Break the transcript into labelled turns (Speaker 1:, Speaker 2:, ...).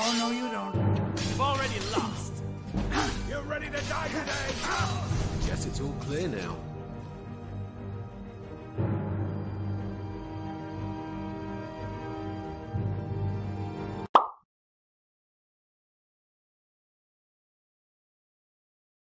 Speaker 1: Oh, no, you don't. You've already lost. You're ready to die today.
Speaker 2: Guess it's all clear now.